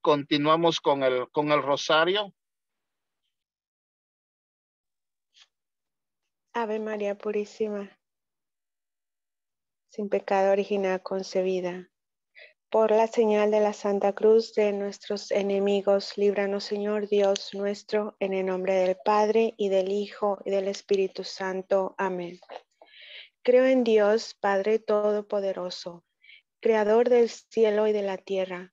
continuamos con el, con el rosario. Ave María Purísima, sin pecado original concebida. Por la señal de la Santa Cruz de nuestros enemigos, líbranos Señor Dios nuestro, en el nombre del Padre y del Hijo y del Espíritu Santo. Amén. Creo en Dios, Padre Todopoderoso, Creador del cielo y de la tierra.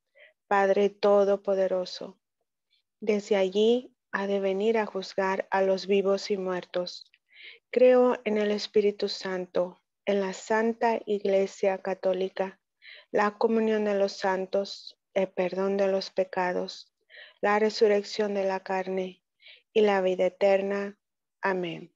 Padre Todopoderoso. Desde allí ha de venir a juzgar a los vivos y muertos. Creo en el Espíritu Santo en la Santa Iglesia Católica, la comunión de los santos, el perdón de los pecados, la resurrección de la carne y la vida eterna. Amén.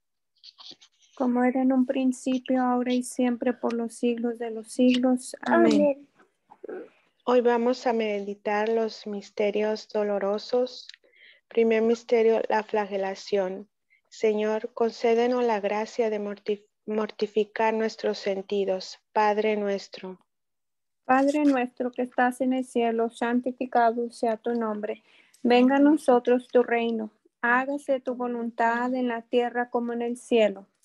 Como era en un principio, ahora y siempre, por los siglos de los siglos. Amén. Hoy vamos a meditar los misterios dolorosos. Primer misterio, la flagelación. Señor, concédenos la gracia de mortificar mortificar nuestros sentidos. Padre nuestro. Padre nuestro que estás en el cielo, santificado sea tu nombre. Venga a nosotros tu reino. Hágase tu voluntad en la tierra como en el cielo.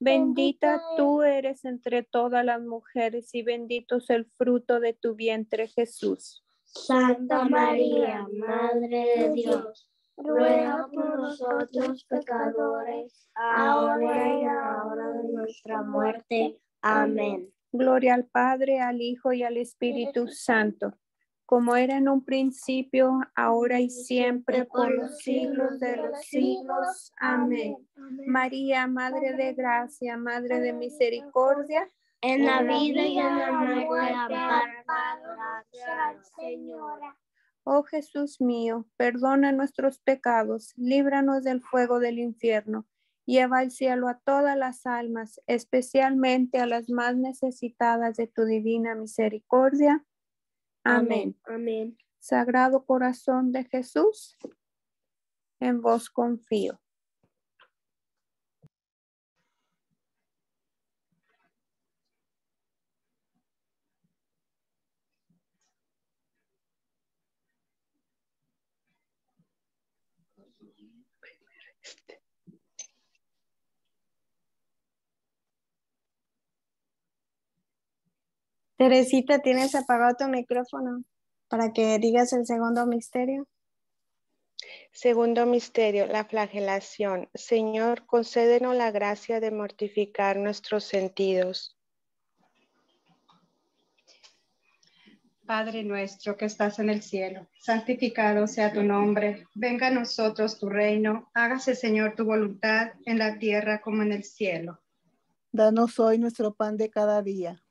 Bendita tú eres entre todas las mujeres y bendito es el fruto de tu vientre Jesús. Santa María, Madre de Dios, ruega por nosotros pecadores, ahora y en la hora de nuestra muerte. Amén. Gloria al Padre, al Hijo y al Espíritu Santo, como era en un principio, ahora y siempre, por los siglos de los siglos. Amén. María, Madre de Gracia, Madre de Misericordia, En la vida y en la muerte, Señora. Oh Jesús mío, perdona nuestros pecados, líbranos del fuego del infierno, lleva al cielo a todas las almas, especialmente a las más necesitadas de tu divina misericordia. Amén. Amén. Sagrado corazón de Jesús, en vos confío. Teresita, ¿tienes apagado tu micrófono para que digas el segundo misterio? Segundo misterio, la flagelación. Señor, concédenos la gracia de mortificar nuestros sentidos. Padre nuestro que estás en el cielo, santificado sea tu nombre, venga a nosotros tu reino, hágase Señor tu voluntad en la tierra como en el cielo. Danos hoy nuestro pan de cada día,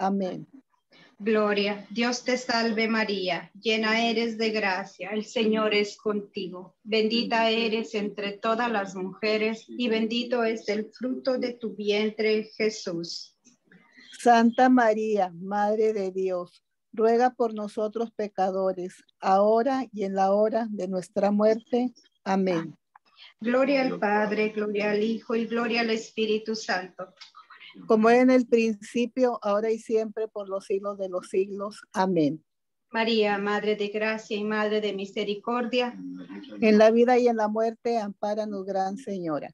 Amén. Gloria, Dios te salve María, llena eres de gracia, el Señor es contigo. Bendita eres entre todas las mujeres y bendito es el fruto de tu vientre, Jesús. Santa María, Madre de Dios, ruega por nosotros pecadores, ahora y en la hora de nuestra muerte. Amén. Gloria al Padre, gloria al Hijo y gloria al Espíritu Santo. Como en el principio, ahora y siempre, por los siglos de los siglos. Amén. María, Madre de Gracia y Madre de Misericordia. En la vida y en la muerte, ampáranos, Gran Señora.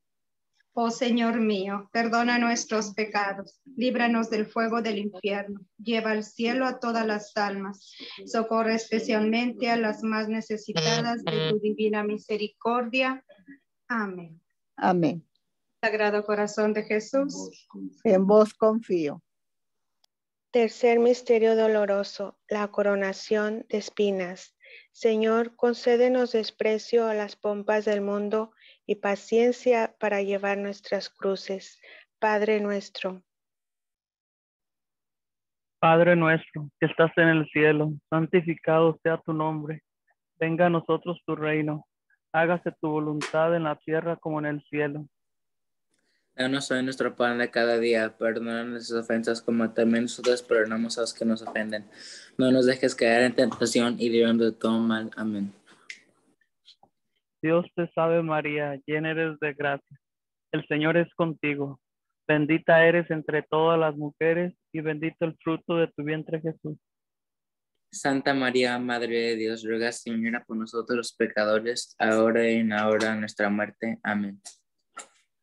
Oh Señor mío, perdona nuestros pecados, líbranos del fuego del infierno, lleva al cielo a todas las almas, socorre especialmente a las más necesitadas de tu divina misericordia. Amén. Amén. Sagrado Corazón de Jesús. En vos confío. Tercer misterio doloroso, la coronación de espinas. Señor, concédenos desprecio a las pompas del mundo y paciencia para llevar nuestras cruces. Padre nuestro. Padre nuestro, que estás en el cielo, santificado sea tu nombre. Venga a nosotros tu reino. Hágase tu voluntad en la tierra como en el cielo. Danos hoy nuestro pan de cada día. Perdona nuestras ofensas como también nosotros perdonamos a los que nos ofenden. No nos dejes caer en tentación y líbranos de todo mal. Amén. Dios te salve María, llena eres de gracia. El Señor es contigo. Bendita eres entre todas las mujeres y bendito el fruto de tu vientre Jesús. Santa María, Madre de Dios, ruega Señora por nosotros los pecadores, ahora y en la hora de nuestra muerte. Amén.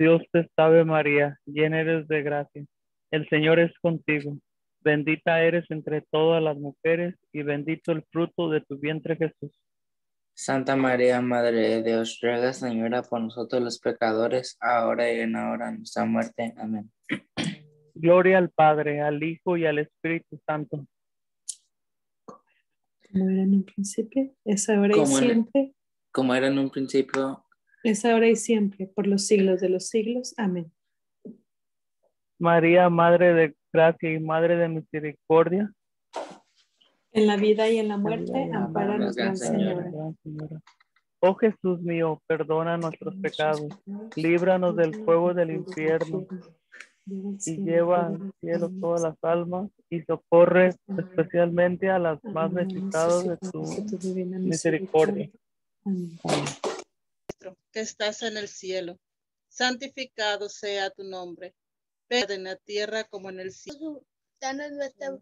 Dios te salve María, llena eres de gracia. El Señor es contigo. Bendita eres entre todas las mujeres y bendito el fruto de tu vientre Jesús. Santa María, Madre de Dios, ruega Señora por nosotros los pecadores, ahora y en la hora de nuestra muerte. Amén. Gloria al Padre, al Hijo y al Espíritu Santo. Como era en un principio, es ahora y Como en- siempre, Como era en un principio, es ahora y siempre, por los siglos de los siglos. Amén. María, Madre de gracia y Madre de misericordia. En la vida y en la muerte, amparanos, Gran Señora. Señora. Oh Jesús mío, perdona nuestros pecados, líbranos del fuego del infierno y lleva al cielo todas las almas y socorre especialmente a las más necesitadas de tu misericordia. Amén. Nuestro que estás en el cielo, santificado sea tu nombre. Venga en la tierra como en el cielo. Danos nuestra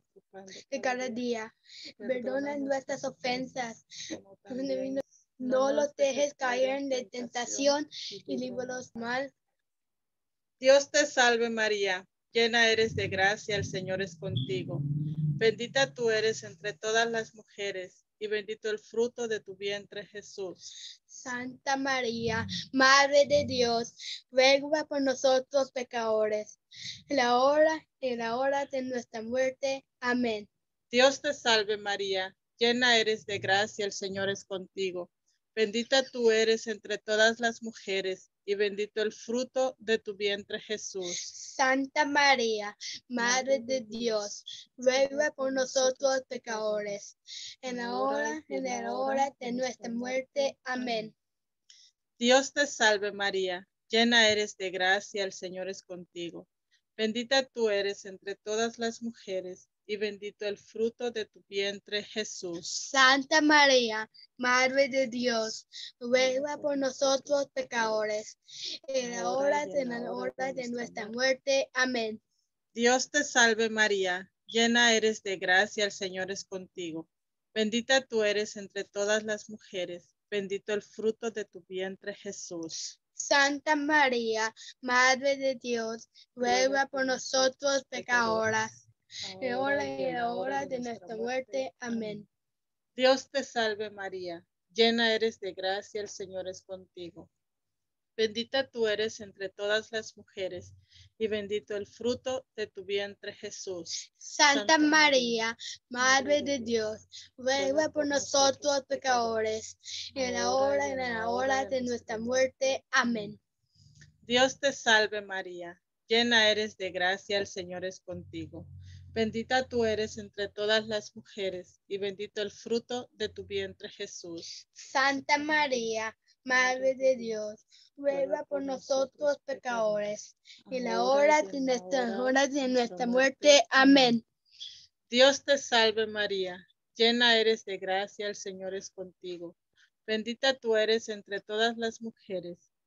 de cada día. Perdona nuestras ofensas. No los dejes caer en la tentación y líbranos mal. Dios te salve María, llena eres de gracia, el Señor es contigo. Bendita tú eres entre todas las mujeres y bendito el fruto de tu vientre Jesús. Santa María, Madre de Dios, ruega por nosotros pecadores, en la hora y en la hora de nuestra muerte. Amén. Dios te salve María, llena eres de gracia, el Señor es contigo. Bendita tú eres entre todas las mujeres y bendito el fruto de tu vientre Jesús. Santa María, Madre de Dios, ruega por nosotros pecadores, en la hora y en la hora de nuestra muerte. Amén. Dios te salve María, llena eres de gracia, el Señor es contigo. Bendita tú eres entre todas las mujeres y bendito el fruto de tu vientre Jesús. Santa María, Madre de Dios, ruega por nosotros pecadores, en la hora en la hora de nuestra muerte. Amén. Dios te salve María, llena eres de gracia, el Señor es contigo. Bendita tú eres entre todas las mujeres, bendito el fruto de tu vientre Jesús. Santa María, Madre de Dios, ruega por nosotros pecadores, en la hora y en la hora de nuestra muerte. Amén. Dios te salve María, llena eres de gracia, el Señor es contigo. Bendita tú eres entre todas las mujeres y bendito el fruto de tu vientre Jesús. Santa María, Madre de Dios, ruega por nosotros pecadores, en la hora y en la hora de nuestra muerte. Amén. Dios te salve María, llena eres de gracia, el Señor es contigo. Bendita tú eres entre todas las mujeres y bendito el fruto de tu vientre Jesús. Santa María, Madre de Dios, ruega por nosotros pecadores, en la hora de nuestra hora de nuestra muerte. Amén. Dios te salve María, llena eres de gracia, el Señor es contigo. Bendita tú eres entre todas las mujeres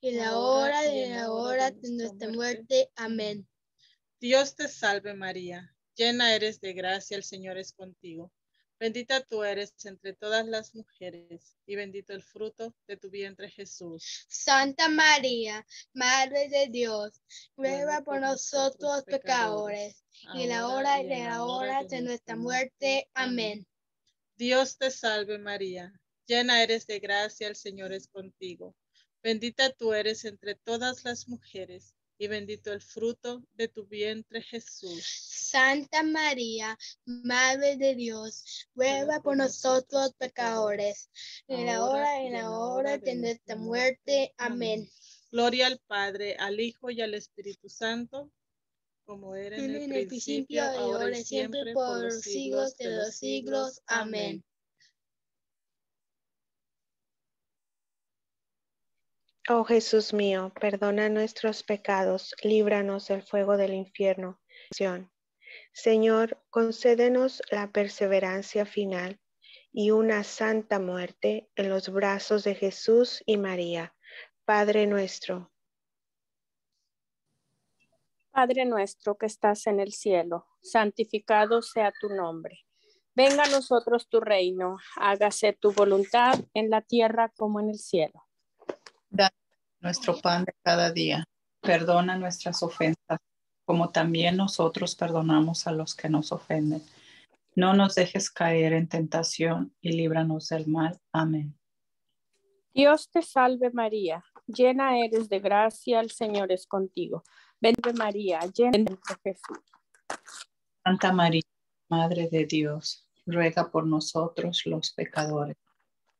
en la hora y en la hora de nuestra muerte. Amén. Dios te salve María, llena eres de gracia, el Señor es contigo. Bendita tú eres entre todas las mujeres, y bendito el fruto de tu vientre Jesús. Santa María, Madre de Dios, ruega por nosotros pecadores, y la hora y la hora de nuestra muerte. Amén. Dios te salve María, llena eres de gracia, el Señor es contigo. Bendita tú eres entre todas las mujeres y bendito el fruto de tu vientre Jesús. Santa María, Madre de Dios, ruega por nosotros pecadores, en la hora y en la hora de nuestra muerte. Amén. Gloria al Padre, al Hijo y al Espíritu Santo, como era en el, principio, ahora y siempre, por los siglos de los siglos. Amén. Oh Jesús mío, perdona nuestros pecados, líbranos del fuego del infierno. Señor, concédenos la perseverancia final y una santa muerte en los brazos de Jesús y María. Padre nuestro. Padre nuestro que estás en el cielo, santificado sea tu nombre. Venga a nosotros tu reino, hágase tu voluntad en la tierra como en el cielo. Nuestro pan de cada día. Perdona nuestras ofensas, como también nosotros perdonamos a los que nos ofenden. No nos dejes caer en tentación y líbranos del mal. Amén. Dios te salve María, llena eres de gracia, el Señor es contigo. Ven María, llena de Jesús. Santa María, Madre de Dios, ruega por nosotros los pecadores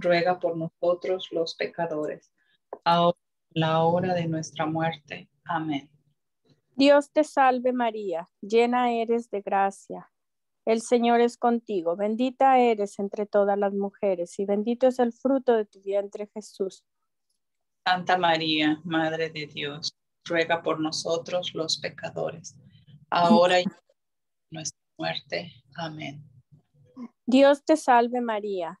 ruega por nosotros los pecadores, ahora la hora de nuestra muerte. Amén. Dios te salve María, llena eres de gracia. El Señor es contigo, bendita eres entre todas las mujeres y bendito es el fruto de tu vientre Jesús. Santa María, Madre de Dios, ruega por nosotros los pecadores, ahora y en nuestra muerte. Amén. Dios te salve María,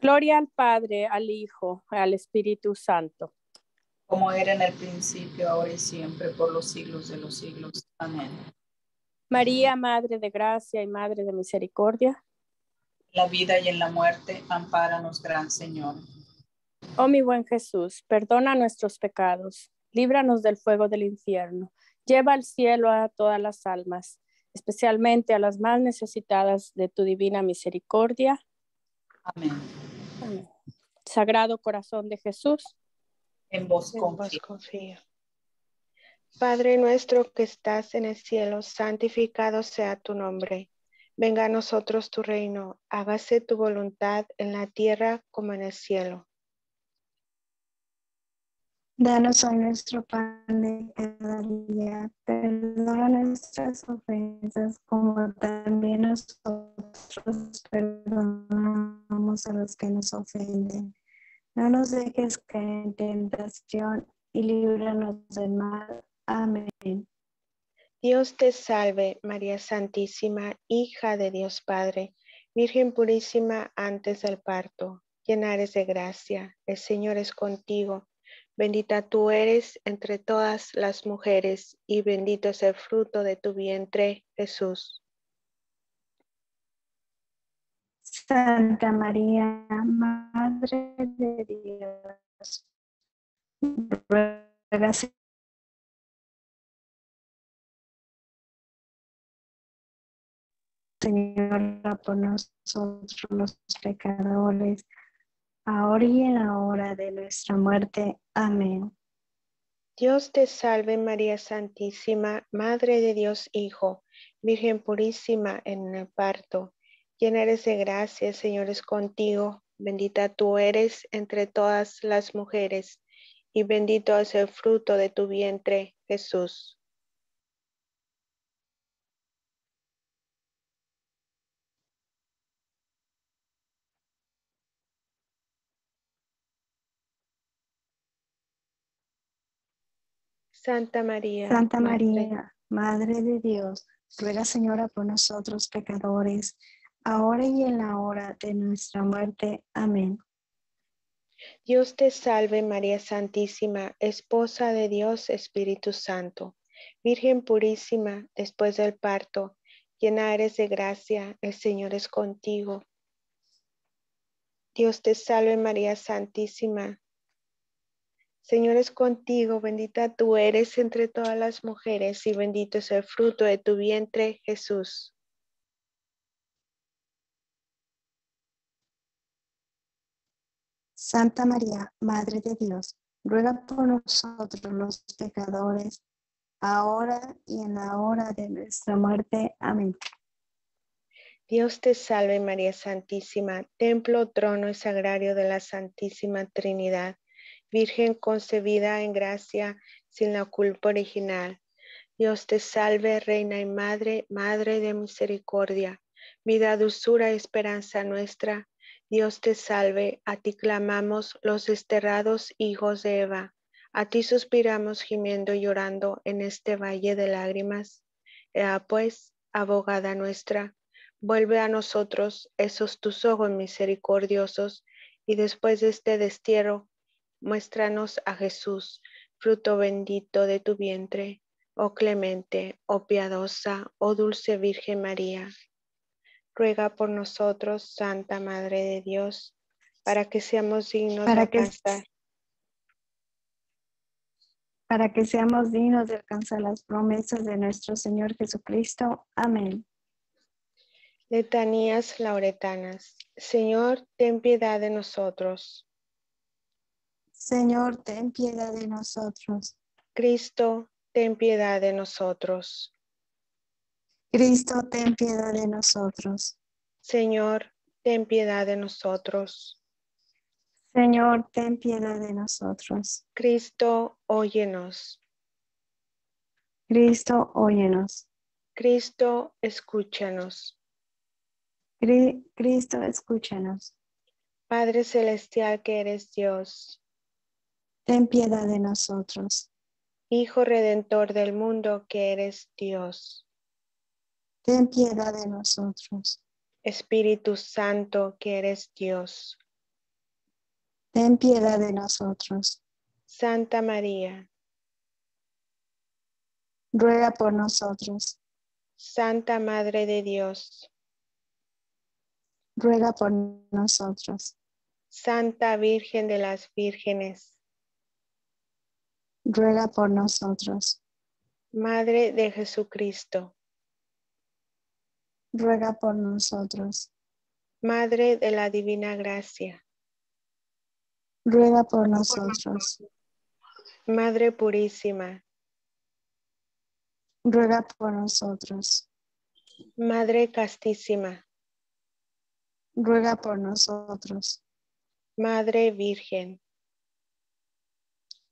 Gloria al Padre, al Hijo, al Espíritu Santo. Como era en el principio, ahora y siempre, por los siglos de los siglos. Amén. María, Madre de Gracia y Madre de Misericordia. la vida y en la muerte, ampáranos, Gran Señor. Oh mi buen Jesús, perdona nuestros pecados, líbranos del fuego del infierno, lleva al cielo a todas las almas, especialmente a las más necesitadas de tu divina misericordia. Amén. Sagrado corazón de Jesús. En vos confío. Padre nuestro que estás en el cielo, santificado sea tu nombre. Venga a nosotros tu reino, hágase tu voluntad en la tierra como en el cielo. Danos hoy nuestro pan de cada día. Perdona nuestras ofensas como también nosotros perdonamos a los que nos ofenden. No nos dejes caer en tentación y líbranos del mal. Amén. Dios te salve, María Santísima, hija de Dios Padre, Virgen purísima antes del parto llena eres de gracia, el Señor es contigo. Bendita tú eres entre todas las mujeres y bendito es el fruto de tu vientre, Jesús. Santa María, Madre de Dios, ruega Señora, por nosotros los pecadores, ahora y en la hora de nuestra muerte. Amén. Dios te salve María Santísima, Madre de Dios Hijo, Virgen purísima en el parto. Llena eres de gracia, Señor es contigo. Bendita tú eres entre todas las mujeres, y bendito es el fruto de tu vientre, Jesús. Santa María. Santa Madre- María, Madre de Dios, ruega Señora por nosotros pecadores, ahora y en la hora de nuestra muerte. Amén. Dios te salve María Santísima, Esposa de Dios Espíritu Santo, Virgen purísima, después del parto, llena eres de gracia, el Señor es contigo. Dios te salve María Santísima, Señor es contigo, bendita tú eres entre todas las mujeres y bendito es el fruto de tu vientre, Jesús. Santa María, Madre de Dios, ruega por nosotros los pecadores, ahora y en la hora de nuestra muerte. Amén. Dios te salve María Santísima, templo, trono y sagrario de la Santísima Trinidad, Virgen concebida en gracia sin la culpa original. Dios te salve, Reina y Madre, Madre de misericordia, vida, dulzura y esperanza nuestra. Dios te salve, a ti clamamos los desterrados hijos de Eva, a ti suspiramos gimiendo y llorando en este valle de lágrimas. Ea pues, abogada nuestra, vuelve a nosotros esos tus ojos misericordiosos y después de este destierro, muéstranos a Jesús, fruto bendito de tu vientre, oh clemente, oh piadosa, oh dulce Virgen María. Ruega por nosotros, Santa Madre de Dios, para que seamos dignos Para de que- alcanzar Para que seamos dignos de alcanzar las promesas de nuestro Señor Jesucristo. Amén. letanías lauretanas. Señor, ten piedad de nosotros. Señor, ten piedad de nosotros. Cristo, ten piedad de nosotros. Cristo, ten piedad de nosotros. Señor, ten piedad de nosotros. Señor, ten piedad de nosotros. Cristo, óyenos. Cristo, óyenos. Cristo, escúchanos. Cri- Cristo, escúchanos. Padre celestial que eres Dios, Ten piedad de nosotros. Hijo redentor del mundo que eres Dios, Ten piedad de nosotros. Espíritu Santo que eres Dios, Ten piedad de nosotros. Santa María, Ruega por nosotros. Santa Madre de Dios, Ruega por nosotros. Santa Virgen de las Vírgenes, Ruega por nosotros. Madre de Jesucristo, Ruega por nosotros. Madre de la Divina Gracia, Ruega por nosotros. Madre Purísima, Ruega por nosotros. Madre Castísima, Ruega por nosotros. Madre Virgen,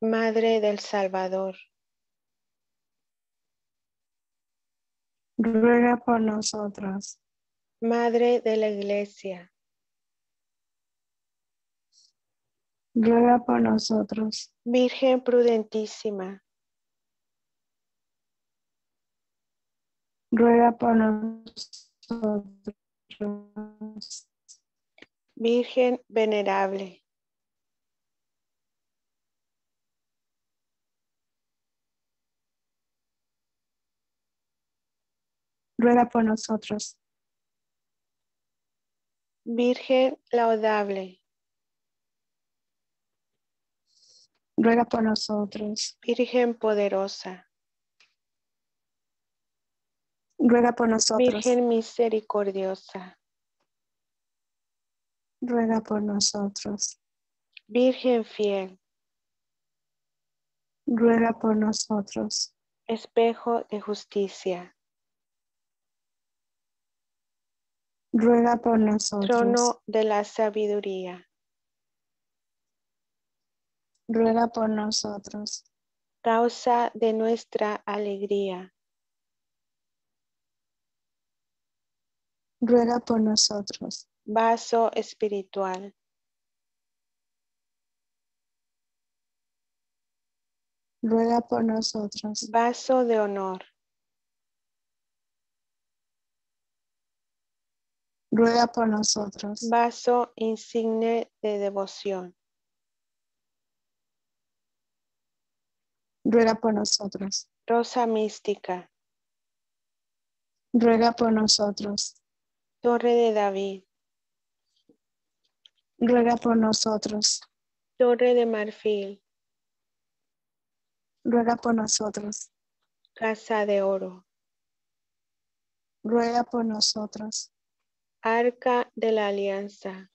Madre del Salvador, ruega por nosotros. Madre de la Iglesia, ruega por nosotros. Virgen prudentísima, ruega por nosotros. Virgen venerable, ruega por nosotros. Virgen laudable, ruega por nosotros. Virgen poderosa, ruega por nosotros. Virgen misericordiosa, ruega por nosotros. Virgen fiel, ruega por nosotros. espejo de justicia, ruega por nosotros. trono de la sabiduría, ruega por nosotros. causa de nuestra alegría, ruega por nosotros. vaso espiritual, ruega por nosotros. vaso de honor, ruega por nosotros. vaso insigne de devoción, ruega por nosotros. rosa mística, ruega por nosotros. torre de David, ruega por nosotros. torre de marfil, ruega por nosotros. casa de oro, ruega por nosotros. Arca de la alianza,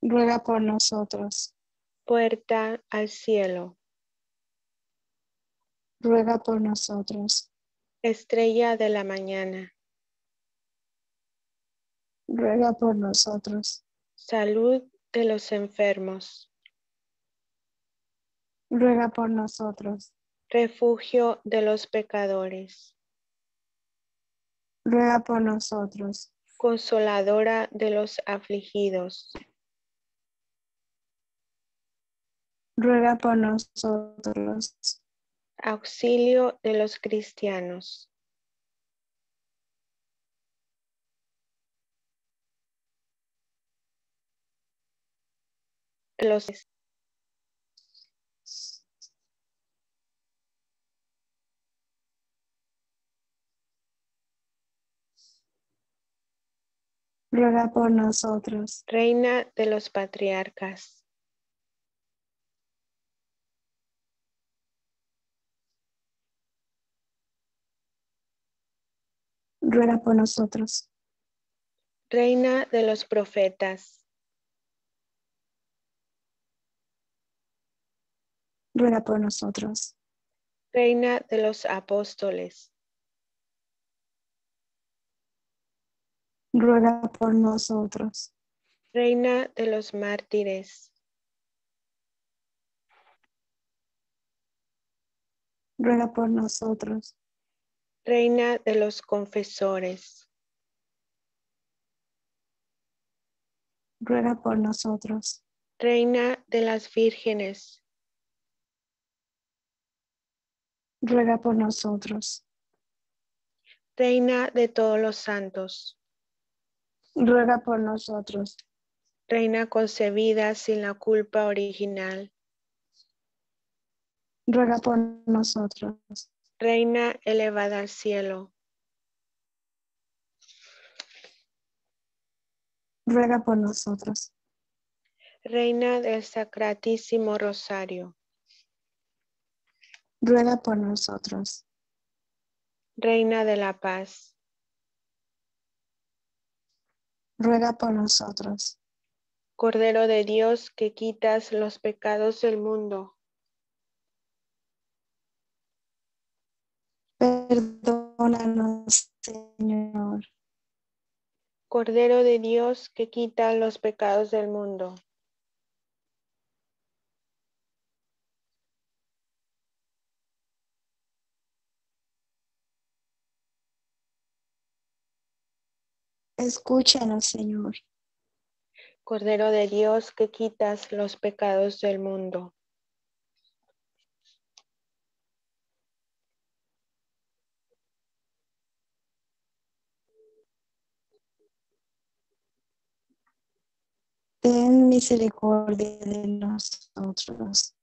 ruega por nosotros. puerta al cielo, ruega por nosotros. estrella de la mañana, ruega por nosotros. salud de los enfermos, ruega por nosotros. refugio de los pecadores, ruega por nosotros. consoladora de los afligidos, ruega por nosotros. auxilio de los cristianos, los ruega por nosotros. reina de los patriarcas, ruega por nosotros. reina de los profetas, ruega por nosotros. reina de los apóstoles, ruega por nosotros. reina de los mártires, ruega por nosotros. reina de los confesores, ruega por nosotros. reina de las vírgenes, ruega por nosotros. reina de todos los santos, ruega por nosotros. reina concebida sin la culpa original, ruega por nosotros. reina elevada al cielo, ruega por nosotros. reina del sacratísimo rosario, ruega por nosotros. reina de la paz, ruega por nosotros. Cordero de Dios que quitas los pecados del mundo, Perdónanos, Señor. Cordero de Dios que quita los pecados del mundo, Escúchanos, Señor. Cordero de Dios que quitas los pecados del mundo. Ten misericordia de nosotros.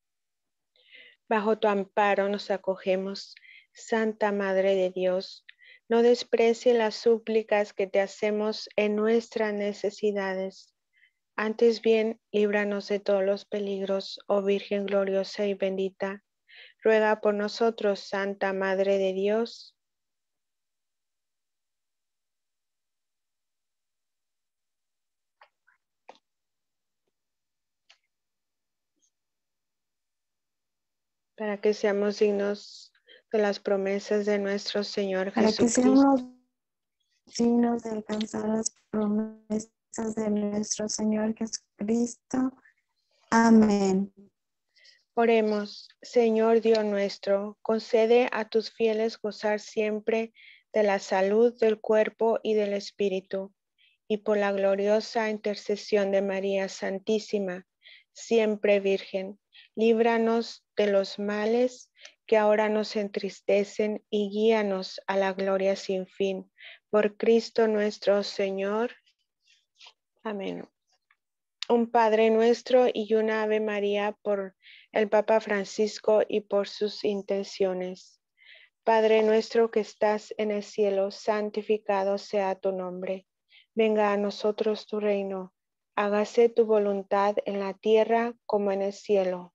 Bajo tu amparo nos acogemos, Santa Madre de Dios. No desprecie las súplicas que te hacemos en nuestras necesidades. Antes bien, líbranos de todos los peligros, oh Virgen gloriosa y bendita. Ruega por nosotros, Santa Madre de Dios. Para que seamos dignos de las promesas de nuestro Señor Para que Jesucristo. seamos dignos de alcanzar las promesas de nuestro Señor Jesucristo. Amén. Oremos, Señor Dios nuestro, concede a tus fieles gozar siempre de la salud del cuerpo y del espíritu, y por la gloriosa intercesión de María Santísima, siempre Virgen, líbranos de los males que ahora nos entristecen y guíanos a la gloria sin fin. Por Cristo nuestro Señor. Amén. Un Padre nuestro y una Ave María por el Papa Francisco y por sus intenciones. Padre nuestro que estás en el cielo, santificado sea tu nombre. Venga a nosotros tu reino. Hágase tu voluntad en la tierra como en el cielo.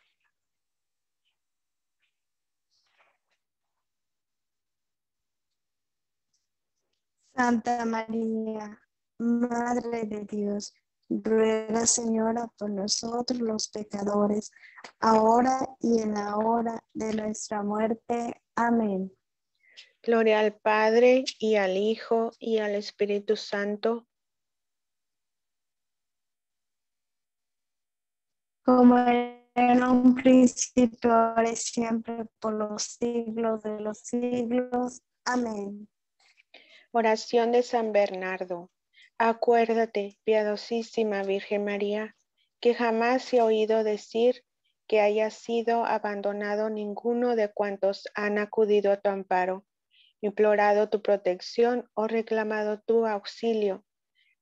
Santa María, Madre de Dios, ruega Señora por nosotros los pecadores, ahora y en la hora de nuestra muerte. Amén. Gloria al Padre y al Hijo y al Espíritu Santo. Como en un principio, ahora y siempre, por los siglos de los siglos. Amén. Oración de San Bernardo. Acuérdate, piadosísima Virgen María, que jamás se ha oído decir que haya sido abandonado ninguno de cuantos han acudido a tu amparo, implorado tu protección o reclamado tu auxilio.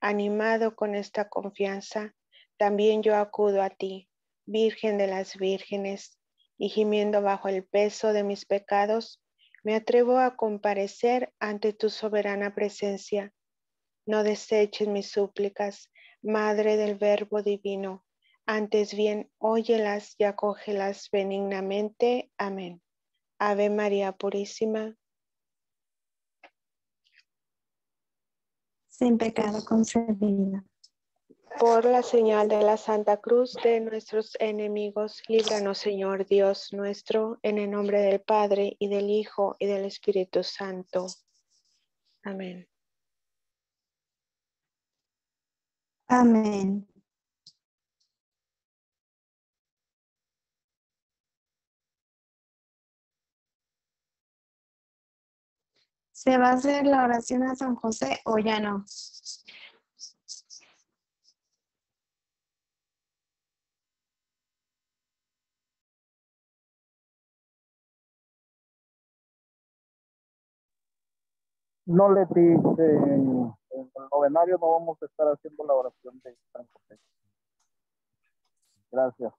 Animado con esta confianza, también yo acudo a ti, Virgen de las vírgenes, y gimiendo bajo el peso de mis pecados, me atrevo a comparecer ante tu soberana presencia. No deseches mis súplicas, Madre del Verbo Divino. Antes bien, óyelas y acógelas benignamente. Amén. Ave María Purísima. Sin pecado concebida. Por la señal de la Santa Cruz de nuestros enemigos, líbranos, Señor Dios nuestro, en el nombre del Padre y del Hijo y del Espíritu Santo. Amén. Amén. ¿Se va a hacer la oración a San José o ya no? No le dice en, en el novenario no vamos a estar haciendo la oración de San José. Gracias.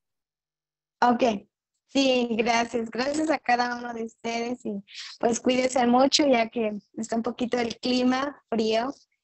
Ok. Sí, gracias. Gracias a cada uno de ustedes y pues cuídense mucho ya que está un poquito el clima frío.